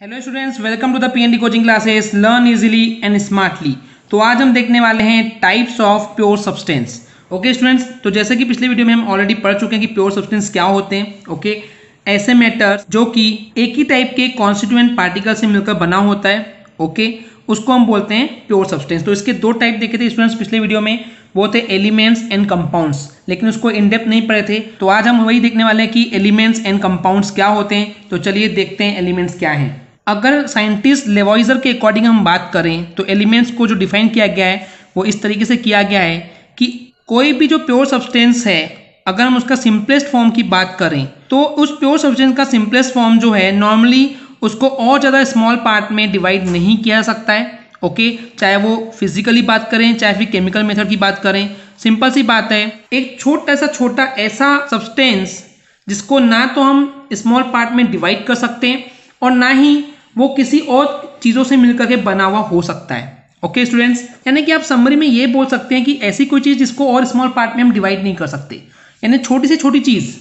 Hello students welcome to the PND coaching classes learn easily and smartly तो आज हम देखने वाले हैं types of pure substance okay students तो जैसे कि पिछले वीडियो में हम ऑलरेडी पढ़ चुके हैं कि प्योर सब्सटेंस क्या होते हैं ओके okay? ऐसे मैटर जो कि एक ही टाइप के कॉन्स्टिट्यूएंट पार्टिकल से मिलकर बना होता है ओके okay? उसको हम बोलते हैं प्योर सब्सटेंस तो इसके दो टाइप देखे थे स्टूडेंट्स पिछले वीडियो में वो थे एलिमेंट्स एंड कंपाउंड्स लेकिन उसको इनडेप्थ नहीं पढ़े थे. तो आज हम वही देखने वाले हैं कि एलिमेंट्स एंड कंपाउंड्स क्या होते हैं. तो चलिए देखते हैं एलिमेंट्स क्या हैं। अगर साइंटिस्ट लेवॉइजर के अकॉर्डिंग हम बात करें तो एलिमेंट्स को जो डिफाइन किया गया है, वो इस तरीके से किया गया है कि कोई भी जो प्योर सब्सटेंस है, अगर हम उसका सिंपलेस्ट फॉर्म की बात करें तो उस प्योर सब्सटेंस का सिंपलेस्ट फॉर्म जो है नॉर्मली उसको और ज़्यादा स्मॉल पार्ट में डिवाइड नहीं किया सकता है ओके चाहे वो फिजिकली बात करें, चाहे फिर केमिकल मेथड की बात करें सिंपल सी बात है। एक छोटा सा छोटा ऐसा सब्सटेंस जिसको ना तो हम स्मॉल पार्ट में डिवाइड कर सकते हैं, और ना ही वो किसी और चीज़ों से मिलकर के बना हुआ हो सकता है। ओके okay, स्टूडेंट्स यानी कि आप समरी में ये बोल सकते हैं कि ऐसी कोई चीज़ जिसको और स्मॉल पार्ट में हम डिवाइड नहीं कर सकते। यानी छोटी से छोटी चीज़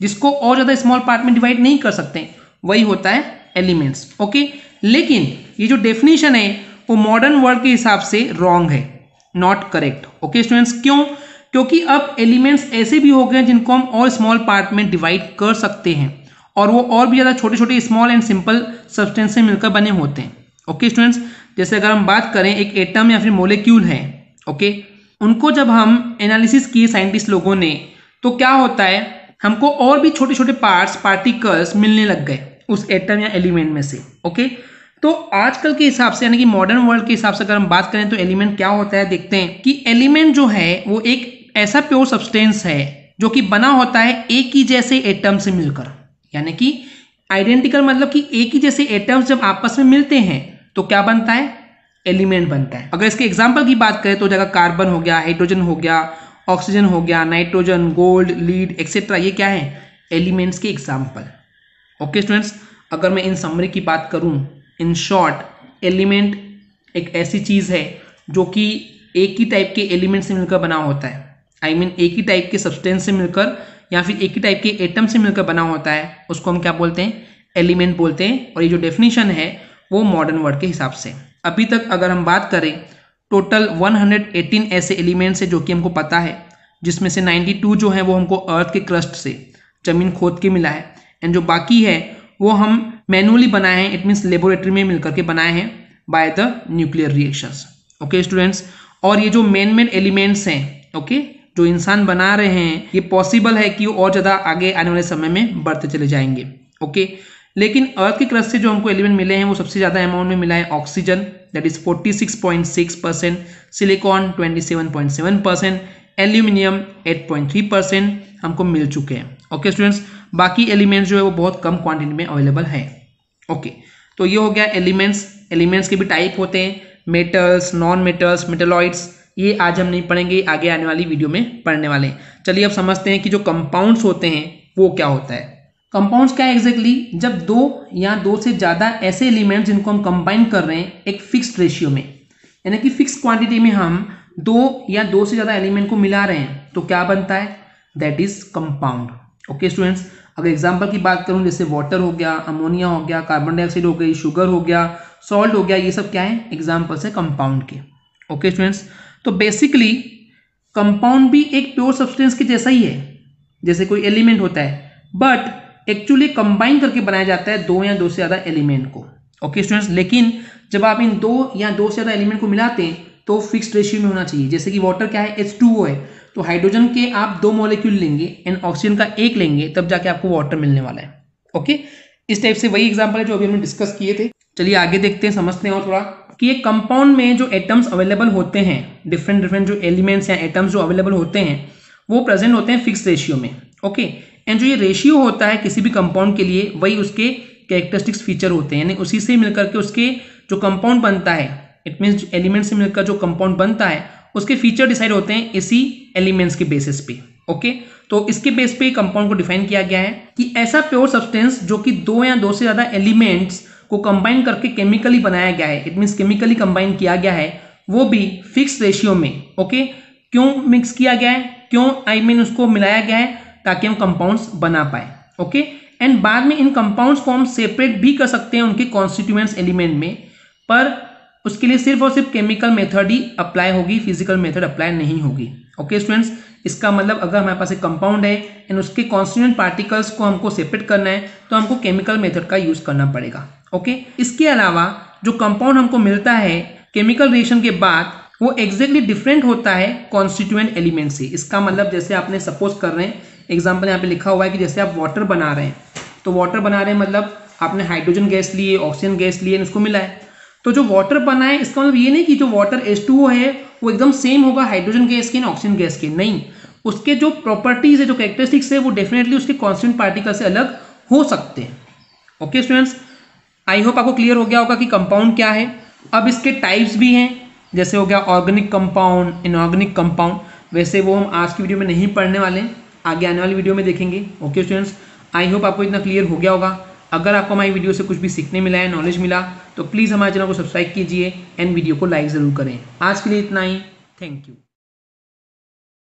जिसको और ज़्यादा स्मॉल पार्ट में डिवाइड नहीं कर सकते वही होता है एलिमेंट्स ओके? लेकिन ये जो डेफिनेशन है वो मॉडर्न वर्ल्ड के हिसाब से रॉन्ग है नॉट करेक्ट ओके स्टूडेंट्स क्यों? क्योंकि अब एलिमेंट्स ऐसे भी हो गए जिनको हम और स्मॉल पार्ट में डिवाइड कर सकते हैं। और वो और भी ज़्यादा छोटे छोटे स्मॉल एंड सिंपल सब्सटेंस से मिलकर बने होते हैं। ओके स्टूडेंट्स जैसे अगर हम बात करें, एक एटम या फिर मोलिक्यूल है ओके उनको जब हम एनालिसिस किए साइंटिस्ट लोगों ने तो क्या होता है, हमको और भी छोटे छोटे पार्ट्स पार्टिकल्स मिलने लग गए उस एटम या एलिमेंट में से ओके तो आजकल के हिसाब से, यानी कि मॉडर्न वर्ल्ड के हिसाब से अगर हम बात करें तो एलिमेंट क्या होता है, देखते हैं कि एलिमेंट जो है, वो एक ऐसा प्योर सब्सटेंस है, जो कि बना होता है एक ही जैसे एटम से मिलकर। यानी कि आइडेंटिकल मतलब कि एक ही जैसे एटम्स जब आपस में मिलते हैं तो क्या बनता है? एलिमेंट बनता है। अगर इसके एग्ज़ाम्पल की बात करें तो जगह कार्बन हो गया हाइड्रोजन हो गया ऑक्सीजन हो गया नाइट्रोजन गोल्ड लीड एक्सेट्रा ये क्या है? एलिमेंट्स के एग्ज़ाम्पल ओके स्टूडेंट्स अगर मैं इन समरी की बात करूँ इन शॉर्ट एलिमेंट एक ऐसी चीज़ है जो कि एक ही टाइप के एलिमेंट से मिलकर बना होता है। आई I मीन mean, एक ही टाइप के सब्सटेंस से मिलकर या फिर एक ही टाइप के एटम से मिलकर बना होता है उसको हम क्या बोलते हैं? एलिमेंट बोलते हैं। और ये जो डेफिनेशन है वो मॉडर्न वर्ड के हिसाब से। अभी तक अगर हम बात करें टोटल 118 ऐसे एलिमेंट्स है जो कि हमको पता है जिसमें से 92 जो है वो हमको अर्थ के क्रस्ट से ज़मीन खोद के मिला है। एंड जो बाकी है वो हम मैनुअली बनाए हैं इट मीन्स लेबोरेटरी में मिलकर के बनाए हैं by the nuclear reactions okay students और ये जो मेन मेन एलिमेंट्स हैं ओके okay, जो इंसान बना रहे हैं, ये पॉसिबल है कि वो और ज़्यादा आगे आने वाले समय में बढ़ते चले जाएँगे ओके लेकिन अर्थ के क्रस्ट से जो हमको एलिमेंट मिले हैं, वो सबसे ज़्यादा अमाउंट में मिला है oxygen that is 46.6 percent silicon 27.7 percent aluminium 8.3 percent हमको मिल चुके हैं ओके स्टूडेंट्स बाकी एलिमेंट्स जो है वो बहुत कम क्वांटिटी में अवेलेबल है ओके तो ये हो गया एलिमेंट्स एलिमेंट्स के भी टाइप होते हैं मेटल्स नॉन मेटल्स मेटेलॉइड्स ये आज हम नहीं पढ़ेंगे आगे आने वाली वीडियो में पढ़ने वाले हैं। चलिए अब समझते हैं कि जो कंपाउंड्स होते हैं, वो क्या होता है। कंपाउंड्स क्या एग्जैक्टली जब दो या दो से ज़्यादा ऐसे एलिमेंट जिनको हम कंबाइन कर रहे हैं एक फिक्स्ड रेशियो में, यानी कि फिक्स क्वांटिटी में हम दो या दो से ज़्यादा एलिमेंट को मिला रहे हैं तो क्या बनता है? That is compound okay students अगर एग्ज़ाम्पल की बात करूँ, जैसे वाटर हो गया अमोनिया हो गया कार्बन डाइऑक्साइड हो गई शुगर हो गया सॉल्ट हो गया, ये सब क्या है? एग्जाम्पल्स है कंपाउंड के। ओके स्टूडेंट्स तो बेसिकली कंपाउंड भी एक प्योर सब्सटेंस के जैसा ही है, जैसे कोई एलिमेंट होता है। बट एक्चुअली कंबाइन करके बनाया जाता है दो या दो से ज़्यादा एलिमेंट को। ओके स्टूडेंट्स लेकिन, जब आप इन दो या दो से ज़्यादा एलिमेंट को मिलाते हैं तो फिक्स्ड रेशियो में होना चाहिए। जैसे कि वाटर क्या है? एच है। तो हाइड्रोजन के आप दो मोलिक्यूल लेंगे एंड ऑक्सीजन का एक लेंगे, तब जाके आपको वाटर मिलने वाला है। ओके इस टाइप से वही एग्ज़ाम्पल है जो अभी हमने डिस्कस किए थे। चलिए आगे देखते हैं, समझते हैं और थोड़ा कि एक कंपाउंड में जो एटम्स अवेलेबल होते हैं डिफरेंट डिफरेंट जो एलिमेंट्स या एटम्स जो अवेलेबल होते हैं, वो प्रेजेंट होते हैं फिक्स रेशियो में ओके एंड जो ये रेशियो होता है किसी भी कंपाउंड के लिए, वही उसके कैरेक्टरिस्टिक्स फीचर होते हैं, यानी उसी से मिलकर के उसके जो कंपाउंड बनता है इट मीन्स एलिमेंट से मिलकर जो कंपाउंड बनता है, उसके फीचर डिसाइड होते हैं इसी एलिमेंट्स के बेसिस पे ओके तो इसके बेस पे कंपाउंड को डिफाइन किया गया है कि ऐसा प्योर सब्सटेंस जो कि दो या दो से ज़्यादा एलिमेंट्स को कंबाइन करके केमिकली बनाया गया है। इट मीन्स केमिकली कंबाइन किया गया है। वो भी फिक्स रेशियो में ओके क्यों मिक्स किया गया है? क्यों आई I मीन mean उसको मिलाया गया है? ताकि हम कंपाउंड्स बना पाए ओके एंड बाद में इन कंपाउंड्स को हम सेपरेट भी कर सकते हैं उनके कॉन्स्टिट्यूएंट्स एलिमेंट में। पर उसके लिए सिर्फ़ और सिर्फ़ केमिकल मेथड ही अप्लाई होगी फ़िज़िकल मेथड अप्लाई नहीं होगी ओके स्टूडेंट्स इसका मतलब अगर हमारे पास एक कंपाउंड है एंड उसके कॉन्स्टिट्यूएंट पार्टिकल्स को हमको सेपरेट करना है तो हमको केमिकल मेथड का यूज़ करना पड़ेगा। ओके इसके अलावा जो कंपाउंड हमको मिलता है केमिकल रिएक्शन के बाद, वो एग्जैक्टली डिफरेंट होता है कॉन्स्टिट्यूएंट एलिमेंट से। इसका मतलब जैसे आपने सपोज़ कर रहे हैं एग्ज़ाम्पल यहाँ पे लिखा हुआ है कि जैसे आप वाटर बना रहे हैं। तो वाटर बना रहे हैं मतलब आपने हाइड्रोजन गैस लिए ऑक्सीजन गैस लिए उसको मिला है। तो जो वाटर बना है, इसका मतलब ये नहीं कि जो वाटर एच है, वो एकदम सेम होगा हाइड्रोजन गैस के ना ऑक्सीजन गैस के। नहीं। उसके जो प्रॉपर्टीज़ है, जो कैरेक्टरिस्टिक्स है, वो डेफिनेटली उसके कॉन्स्टेंट पार्टिकल से अलग हो सकते हैं। ओके स्टूडेंट्स आई होप आपको क्लियर हो गया होगा कि कंपाउंड क्या है। अब इसके टाइप्स भी हैं, जैसे हो गया ऑर्गेनिक कंपाउंड इनऑर्गेनिक कंपाउंड वैसे वो हम आज की वीडियो में नहीं पढ़ने वाले आगे आने वाली वीडियो में देखेंगे। ओके स्टूडेंट्स आई होप आपको इतना क्लियर हो गया होगा। अगर आपको हमारी वीडियो से कुछ भी सीखने मिला है नॉलेज मिला तो प्लीज़ हमारे चैनल को सब्सक्राइब कीजिए एंड वीडियो को लाइक ज़रूर करें। आज के लिए इतना ही। Thank you